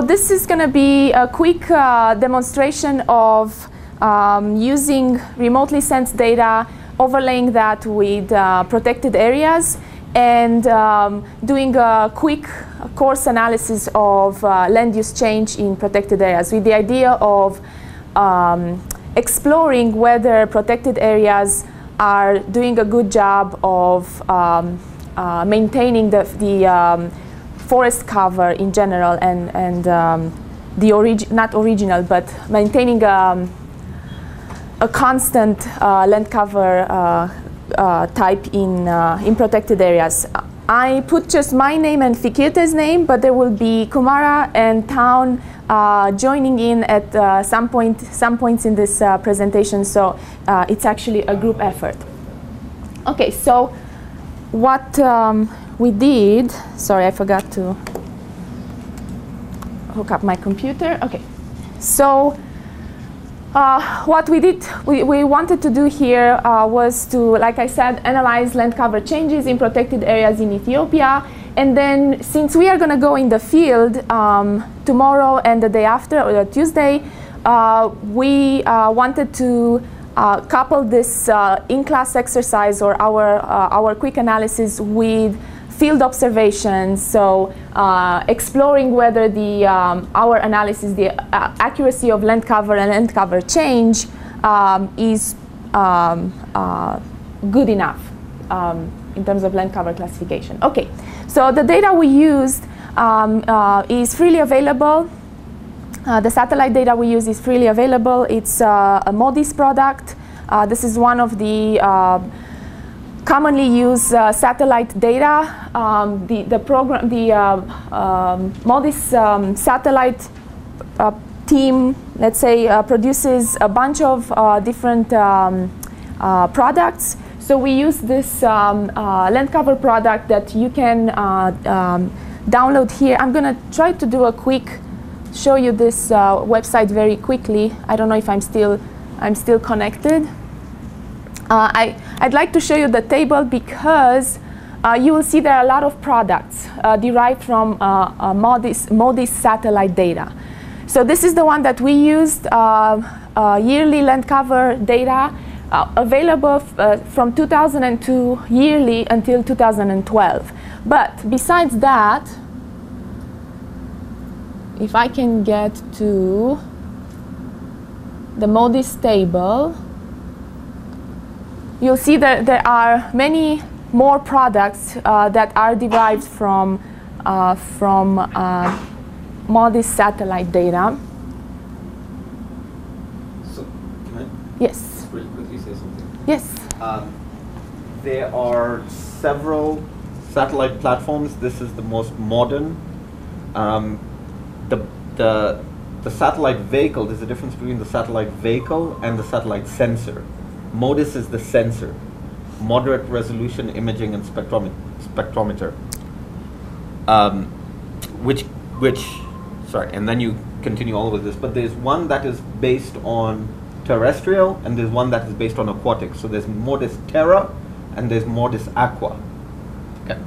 This is going to be a quick uh, demonstration of um, using remotely sensed data, overlaying that with uh, protected areas, and um, doing a quick coarse analysis of uh, land use change in protected areas with the idea of um, exploring whether protected areas are doing a good job of um, uh, maintaining the, the um, forest cover in general and, and um, the orig not original, but maintaining um, a constant uh, land cover uh, uh, type in, uh, in protected areas. I put just my name and Fikirte's name, but there will be Kumara and Town uh, joining in at some point, some points in this presentation. So it's actually a group effort. Okay, so what um, we did, sorry, I forgot to hook up my computer. Okay, so uh, what we did, we, we wanted to do here uh, was to, like I said, analyze land cover changes in protected areas in Ethiopia. And then since we are going to go in the field um, tomorrow and the day after, or Tuesday, uh, we uh, wanted to uh, couple this uh, in-class exercise or our, our quick analysis with field observations, so uh, exploring whether the, um, our analysis, the uh, accuracy of land cover and land cover change um, is um, uh, good enough um, in terms of land cover classification. Okay, so the data we used um, uh, is freely available. Uh, the satellite data we use is freely available. It's uh, a MODIS product. this is one of the commonly use uh, satellite data. Um, the, the program, the uh, um, MODIS um, satellite uh, team, let's say, uh, produces a bunch of uh, different um, uh, products. So we use this um, land cover product that you can um, download here. I'm going to try to do a quick, show you this website very quickly. I don't know if I'm still, I'm still connected. I, I'd like to show you the table because uh, you will see there are a lot of products uh, derived from uh, uh, MODIS, MODIS satellite data. So this is the one that we used, uh, yearly land cover data, available from 2002 yearly until 2012. But besides that, if I can get to the MODIS table, you'll see that there are many more products uh, that are derived from, uh, from uh, MODIS satellite data. So, can I yes. really quickly say something? Yes. Um, there are several satellite platforms. This is the most modern. Um, the, the, the satellite vehicle, there's a difference between the satellite vehicle and the satellite sensor. MODIS is the sensor, moderate resolution imaging and spectrometer, um, which, which, sorry, and then you continue all with this, but there's one that is based on terrestrial and there's one that is based on aquatic. So there's MODIS Terra and there's MODIS Aqua. Okay.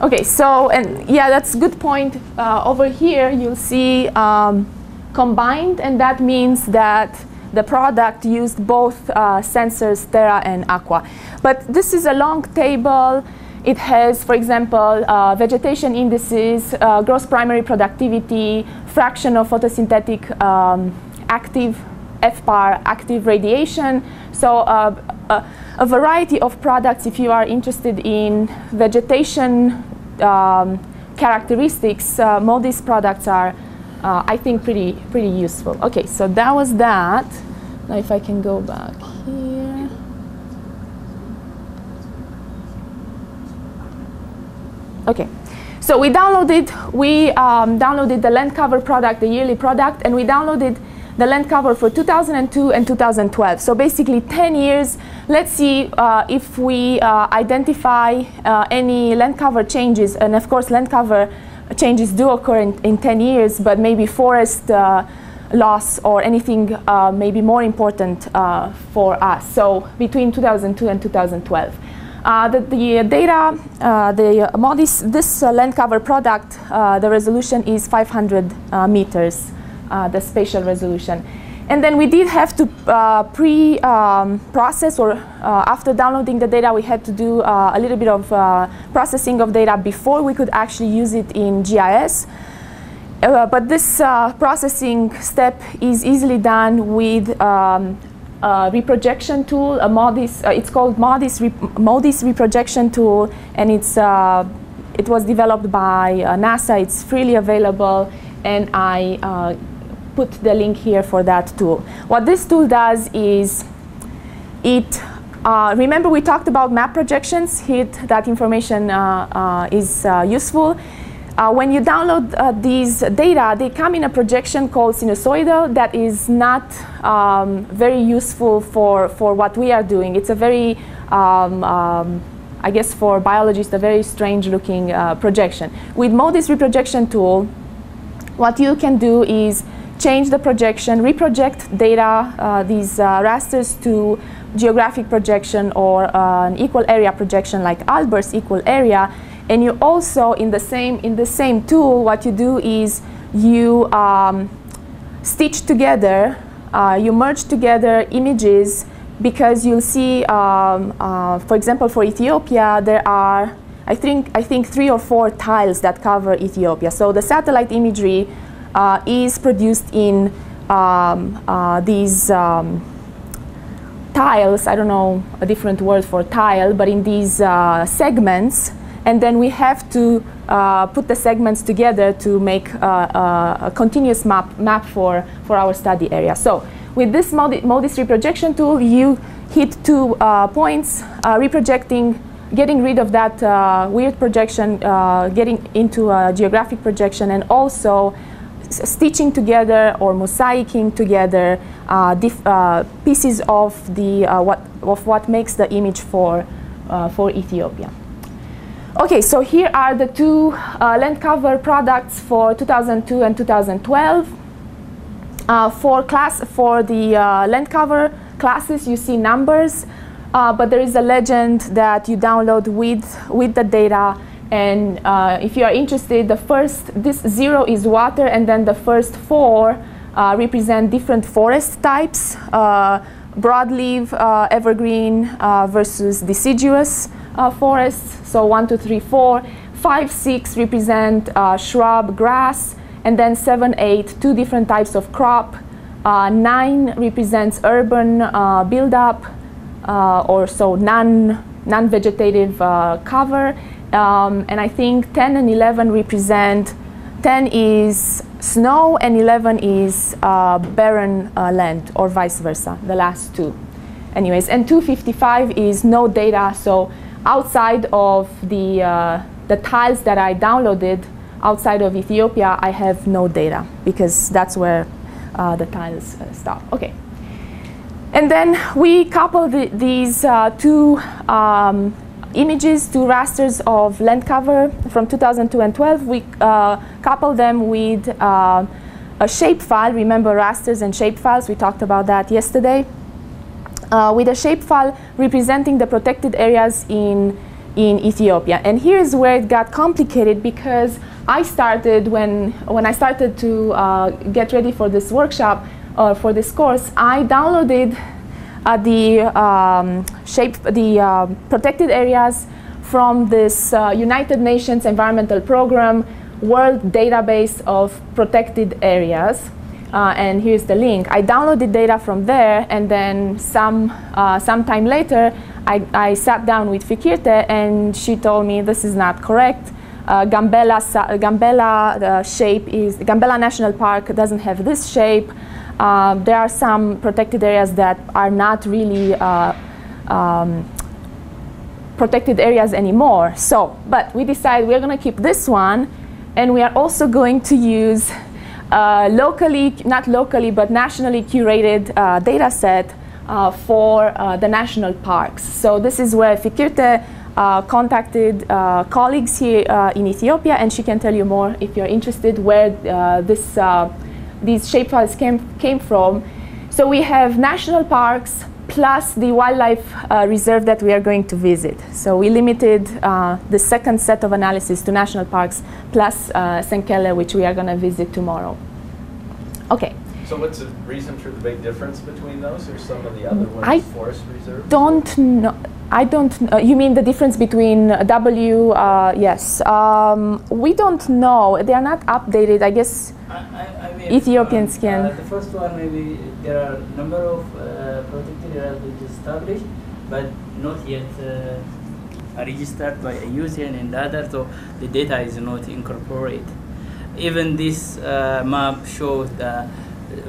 Okay, so, and yeah, that's a good point. Uh, over here, you'll see um, combined, and that means that the product used both uh, sensors, Terra and Aqua. But this is a long table. It has, for example, uh, vegetation indices, uh, gross primary productivity, fraction of photosynthetic um, active FPAR, active radiation. So uh, a, a, variety of products if you are interested in vegetation um, characteristics, uh, MODIS products are uh, I think pretty pretty useful. Okay, so that was that. Now if I can go back here. Okay, so we downloaded we um, downloaded the land cover product, the yearly product, and we downloaded the land cover for 2002 and 2012. So basically 10 years. Let's see uh, if we uh, identify uh, any land cover changes, and of course land cover changes do occur in, in 10 years, but maybe forest uh, loss or anything uh, maybe more important uh, for us. So between 2002 and 2012. Uh, the, the, data, uh, the MODIS, this uh, land cover product, uh, the resolution is 500 uh, meters, uh, the spatial resolution. And then we did have to pre-process um, or after downloading the data, we had to do a little bit of processing of data before we could actually use it in GIS. Uh, but this uh, processing step is easily done with um, a reprojection tool, a MODIS, uh, it's called MODIS, Re MODIS reprojection tool, and it's, uh, it was developed by uh, NASA. It's freely available, and I uh, put the link here for that tool. What this tool does is it remember we talked about map projections, hit that information is useful. Uh, when you download uh, these data, they come in a projection called sinusoidal that is not um, very useful for, for what we are doing. It's a very, um, um, I guess for biologists, a very strange looking uh, projection. With MODIS reprojection tool, what you can do is change the projection, reproject data, uh, these uh, rasters to geographic projection or uh, an equal area projection like Albers equal area, and you also, in the same, in the same tool, what you do is you um, stitch together, uh, you merge together images because you'll see, um, uh, for example, for Ethiopia, there are, I think, I think three or four tiles that cover Ethiopia. So the satellite imagery uh, is produced in um, uh, these um, tiles, I don't know a different word for tile, but in these uh, segments and then we have to uh, put the segments together to make uh, uh, a continuous map, map for, for our study area. So with this MODIS, reprojection tool, you hit two uh, points, uh, reprojecting, getting rid of that weird projection, getting into a geographic projection, and also stitching together or mosaicing together pieces of, the, what, of what makes the image for, for Ethiopia. Okay, so here are the two uh, land cover products for 2002 and 2012. Uh, for class for the uh, land cover classes, you see numbers, uh, but there is a legend that you download with with the data. And uh, if you are interested, the first this zero is water, and then the first four uh, represent different forest types: broadleaf, evergreen versus deciduous forests. So one, two, three, four. Five, six represent uh, shrub, grass, and then seven, eight, two different types of crop. Uh, nine represents urban uh, buildup, uh, or so non, non-vegetative uh, cover. Um, and I think 10 and 11 represent, 10 is snow and 11 is uh, barren land, or vice versa, the last two. Anyways, and 255 is no data, so outside of the, uh, the tiles that I downloaded outside of Ethiopia, I have no data because that's where uh, the tiles uh, stop. Okay. And then we couple the, these uh, two um, images, two rasters of land cover from 2002 and 12. We uh, couple them with a shapefile. Remember rasters and shapefiles? We talked about that yesterday uh, with a shapefile representing the protected areas in, in Ethiopia. And here's where it got complicated because I started, when, when I started to uh, get ready for this workshop or uh, for this course, I downloaded uh, the um, shape, the uh, protected areas from this uh, United Nations Environmental Program World Database of Protected Areas. Uh, and here's the link. I downloaded data from there, and then some uh, time later, I, I, sat down with Fikirte, and she told me this is not correct. Uh, Gambela, Gambela uh, shape is Gambela National Park doesn't have this shape. Uh, there are some protected areas that are not really uh, um, protected areas anymore. So, but we decided we're going to keep this one, and we are also going to use locally, not locally, but nationally curated uh, data set uh, for uh, the national parks. So this is where Fikirte uh, contacted uh, colleagues here in Ethiopia, and she can tell you more if you're interested where this, these shapefiles came, came from. So we have national parks, plus the wildlife uh, reserve that we are going to visit. So we limited uh, the second set of analysis to national parks plus uh, Senkele, which we are going to visit tomorrow. Okay. So what's the reason for the big difference between those or some of the other ones, I forest reserves? Don't know. I don't. Uh, you mean the difference between W? Uh, yes. Um, we don't know. They are not updated. I guess. I, I, I mean, Ethiopian uh, skin. Uh, the first one, maybe there are a number of uh, protected areas which is established, but not yet uh, registered by IUCN and other, so the data is not incorporated. Even this uh, map shows the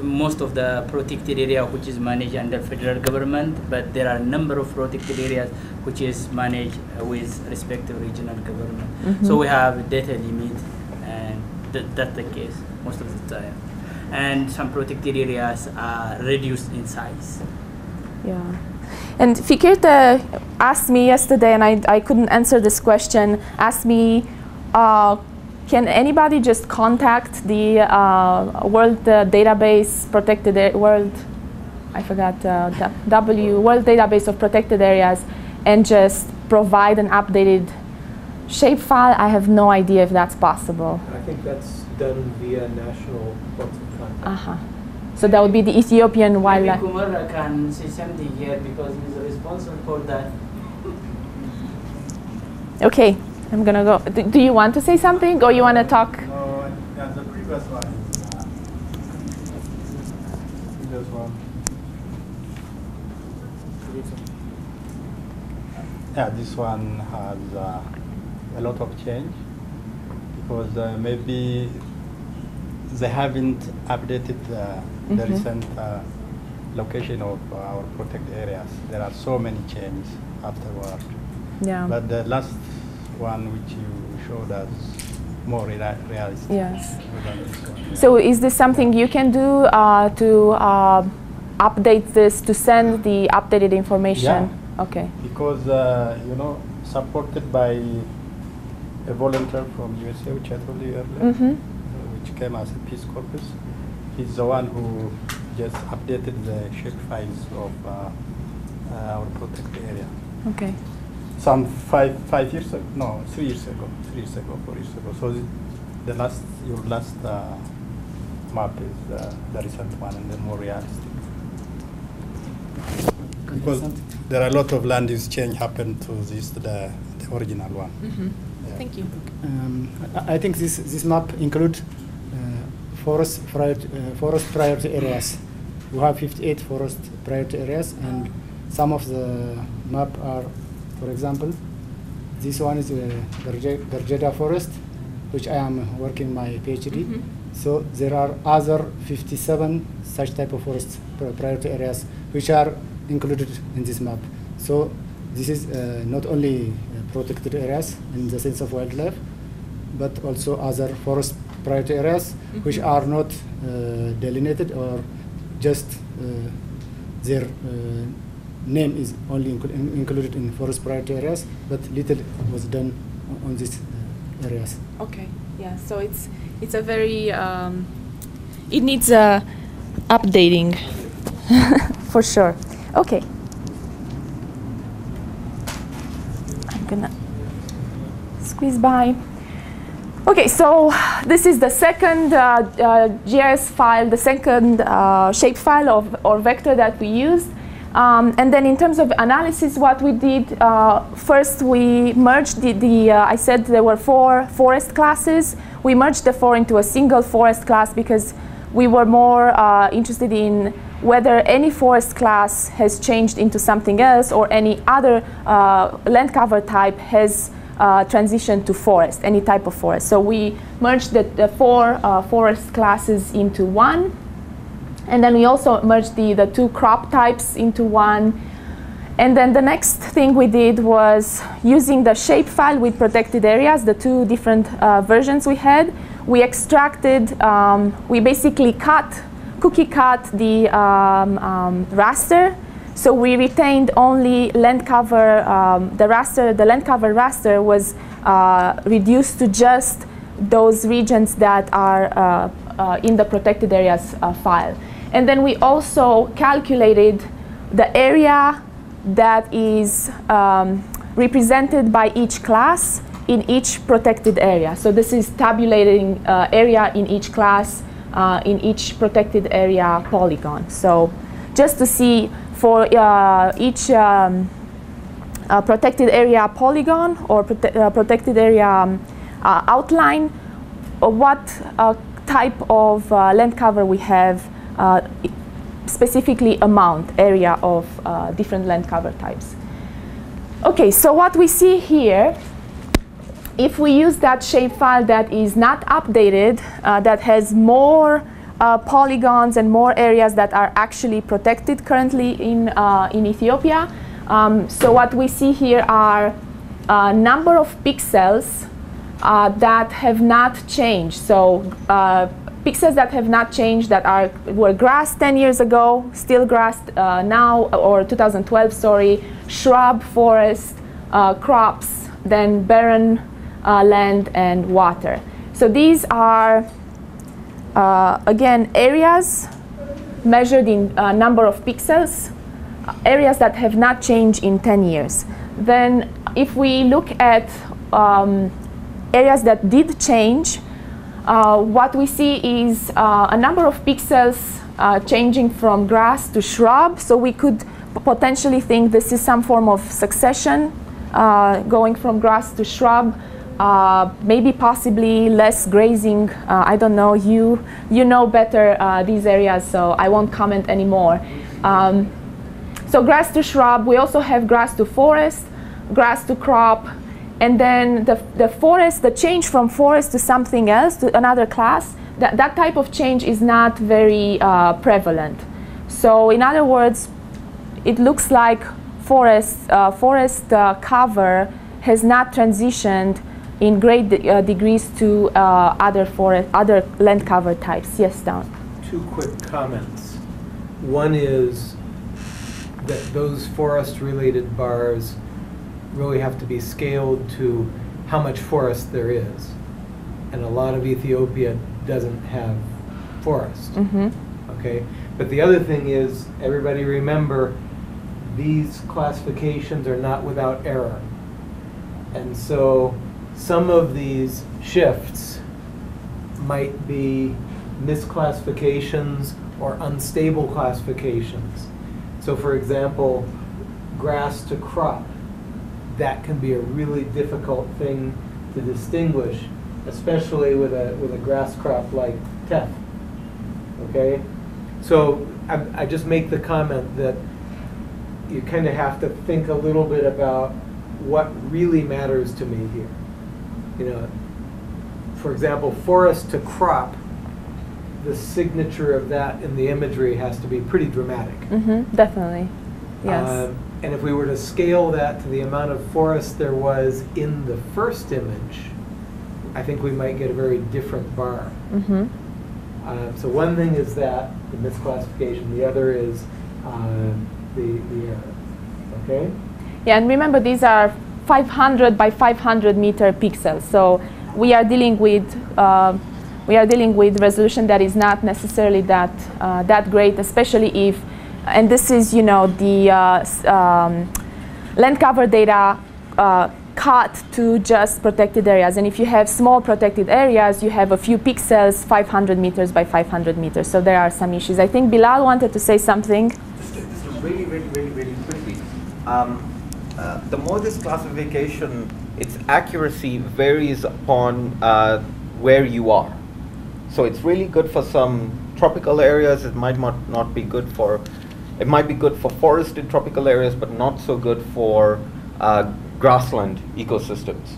most of the protected area which is managed under federal government, but there are a number of protected areas which is managed uh, with respect to regional government. Mhm. So we have data limit, and th- that's the case most of the time. And some protected areas are reduced in size. Yeah. And Fikirte asked me yesterday, and I, I couldn't answer this question, asked me, uh, can anybody just contact the uh, World uh, Database Protected A- World, I forgot, uh, W, World Database of Protected Areas, and just provide an updated shapefile? I have no idea if that's possible. I think that's done via national points of contact. Uh-huh. So that would be the Ethiopian Maybe wildlife. Kumara can say something here because he's responsible for that. Okay, I'm gonna go. Do, do you want to say something, or you want to talk? No, yeah, the previous one previous one. Yeah, this one has uh, a lot of change because uh, maybe they haven't updated uh, the Mhm. recent uh, location of our protected areas. There are so many changes afterward. Yeah. But the last one which you showed us more reali- realistic. Yes. one. So is this something you can do uh, to uh, update this to send the updated information? Okay. because uh, you know supported by a volunteer from USA, which I told you earlier, Mm-hmm. uh, which came as a Peace Corps. He's the one who just updated the shape files of uh, uh, our protected area. Okay. Some five five years ago, no, three years ago, three years ago, four years ago. So the, the last your last uh, map is uh, the recent one and then more realistic. Because there are a lot of land use change happened to this the, the original one. Yeah. Thank you. Um, I I think this, this map include uh, forest, prior, uh, forest priority areas. We have 58 forest priority areas, and some of the map are, for example, this one is uh, Garjeda Forest, which I am working my PhD. Mhm. So there are other 57 such type of forest priority areas which are included in this map. So this is uh, not only uh, protected areas in the sense of wildlife, but also other forest priority areas which Mhm. are not uh, delineated or just uh, their uh, name is only inclu- in- included in forest priority areas, but little was done on, on these uh, areas. Okay. Yeah. So it's it's a very um, it needs uh, updating for sure. Okay. I'm gonna squeeze by. Okay, so this is the second uh, uh, GIS file, the second uh, shape file of, or vector that we used. Um, and then in terms of analysis, what we did, uh, first we merged the, the uh, I said there were four forest classes. We merged the four into a single forest class because we were more uh, interested in whether any forest class has changed into something else or any other uh, land cover type has uh, transitioned to forest, any type of forest. So we merged the, the four uh, forest classes into one. And then we also merged the, the two crop types into one. And then the next thing we did was using the shapefile with protected areas, the two different uh, versions we had, we extracted, um, we basically cut, cookie cut the um, um, raster. So we retained only land cover, um, the raster, the land cover raster was uh, reduced to just those regions that are uh, uh, in the protected areas uh, file. And then we also calculated the area that is um, represented by each class in each protected area. So this is tabulating uh, area in each class uh, in each protected area polygon. So just to see for uh, each um, uh, protected area polygon or prote uh, protected area um, uh, outline, what type of land cover we have, specifically amount, area of different land cover types. Okay, so what we see here if we use that shapefile that is not updated, uh, that has more uh, polygons and more areas that are actually protected currently in, uh, in Ethiopia, um, so what we see here are a number of pixels uh, that have not changed. So uh, pixels that have not changed that are were grass 10 years ago, still grass uh, now, or 2012, sorry, shrub, forest, uh, crops, then barren uh, land and water. So these are, uh, again, areas measured in number of pixels areas that have not changed in 10 years. Then if we look at um, areas that did change, uh, what we see is uh, a number of pixels uh, changing from grass to shrub. So we could potentially think this is some form of succession uh, going from grass to shrub. Uh, maybe possibly less grazing. Uh, I don't know. You you know better these areas, so I won't comment anymore. Um, so grass to shrub, we also have grass to forest, grass to crop, and then the, the forest, the change from forest to something else, to another class, that, that type of change is not very uh, prevalent. So in other words, it looks like forest, uh, forest uh, cover has not transitioned in great de uh, degrees to uh, other forest, other land cover types. Yes, Don. Two quick comments. One is that those forest-related bars really have to be scaled to how much forest there is. And a lot of Ethiopia doesn't have forest. Mm -hmm. Okay? But the other thing is, everybody remember, these classifications are not without error. And so some of these shifts might be misclassifications or unstable classifications. So for example, grass to crop, that can be a really difficult thing to distinguish, especially with a, with a grass crop like teff. Okay? So I, I just make the comment that you kind of have to think a little bit about what really matters to me here. You know, for example, forest to crop the signature of that in the imagery has to be pretty dramatic. Mm-hmm, definitely, yes. Um, and if we were to scale that to the amount of forest there was in the first image, I think we might get a very different bar. Mm-hmm. Um, so one thing is that, the misclassification. The other is uh, the, the error. Okay? Yeah, and remember these are 500 by 500 meter pixels. So we are dealing with uh, we are dealing with resolution that is not necessarily that, uh, that great, especially if, and this is, you know, the uh, um, land cover data uh, cut to just protected areas. And if you have small protected areas, you have a few pixels, 500 meters by 500 meters. So there are some issues. I think Bilal wanted to say something. Just, just really, really, really, really quickly. Um, uh, the MODIS classification, its accuracy varies upon uh, where you are. So it's really good for some tropical areas. It might not, not be good for, it might be good for forested tropical areas, but not so good for uh, grassland ecosystems.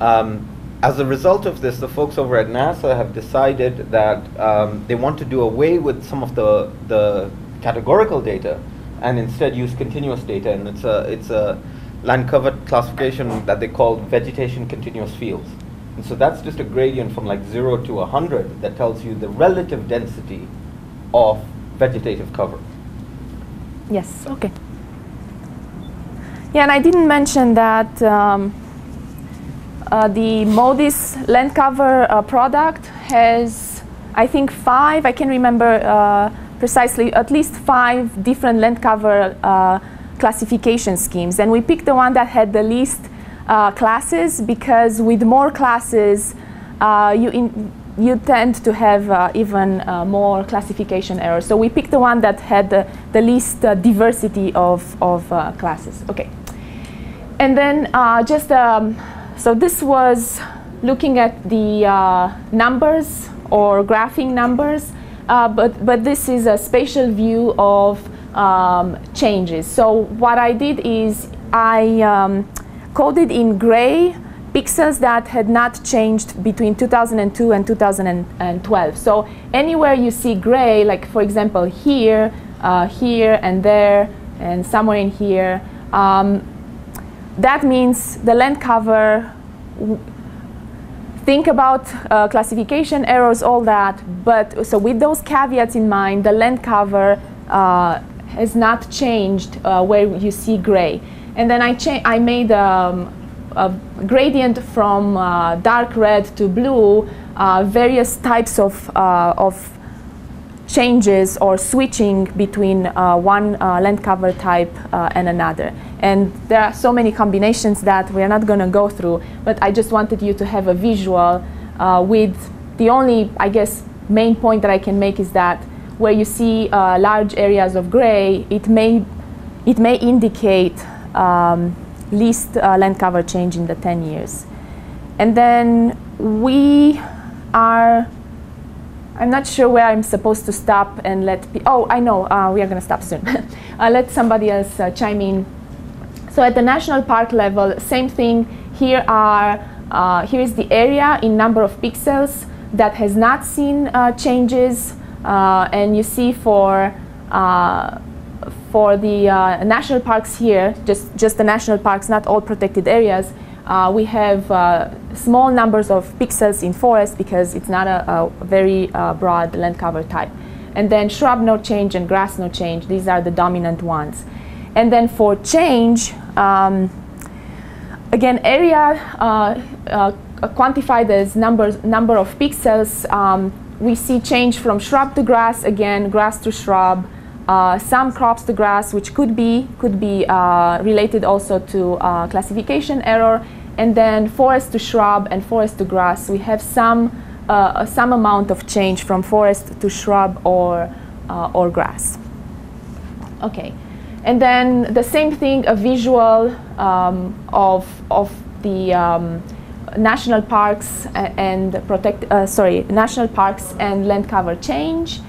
Um, as a result of this, the folks over at NASA have decided that um, they want to do away with some of the, the categorical data and instead use continuous data. And it's a, it's a land cover classification that they call vegetation continuous fields. And so that's just a gradient from like 0 to 100 that tells you the relative density of vegetative cover. Yes, okay. Yeah, and I didn't mention that um, uh, the MODIS land cover uh, product has, I think, five, I can remember, uh, precisely at least five different land cover uh, classification schemes. And we picked the one that had the least uh, classes because with more classes, uh, you, in, you tend to have uh, even uh, more classification errors. So we picked the one that had the, the least uh, diversity of, of uh, classes. Okay. And then just, um, so this was looking at the numbers or graphing numbers, but, but this is a spatial view of um, changes. So what I did is I um, coded in gray pixels that had not changed between 2002 and 2012. So anywhere you see gray, like for example here, uh, here and there, and somewhere in here, um, that means the land cover, think about uh, classification errors, all that, but so with those caveats in mind, the land cover uh, has not changed uh, where you see gray. And then I, I made um, gradient from uh, dark red to blue, uh, various types of, uh, of changes or switching between uh, one uh, land cover type uh, and another. And there are so many combinations that we're not going to go through, but I just wanted you to have a visual with the only, I guess, main point that I can make is that where you see large areas of gray, it may, it may indicate um, least uh, land cover change in the 10 years. And then we are, I'm not sure where I'm supposed to stop and let, oh, I know, uh, we are going to stop soon. uh, let somebody else uh, chime in. So at the national park level, same thing. Here are, uh, here is the area in number of pixels that has not seen uh, changes. and you see for for the uh, national parks here, just, just the national parks, not all protected areas, uh, we have uh, small numbers of pixels in forest because it's not a, a very uh, broad land cover type. And then shrub no change and grass no change, these are the dominant ones. And then for change, um, again, area uh, uh, quantified as numbers, number of pixels, um, we see change from shrub to grass, again, grass to shrub, uh, some crops to grass, which could be, could be uh, related also to uh, classification error, and then forest to shrub and forest to grass. We have some, uh, some amount of change from forest to shrub or, uh, or grass. Okay, and then the same thing, a visual um, of, of the um, national parks and protect, sorry, national parks and land cover change.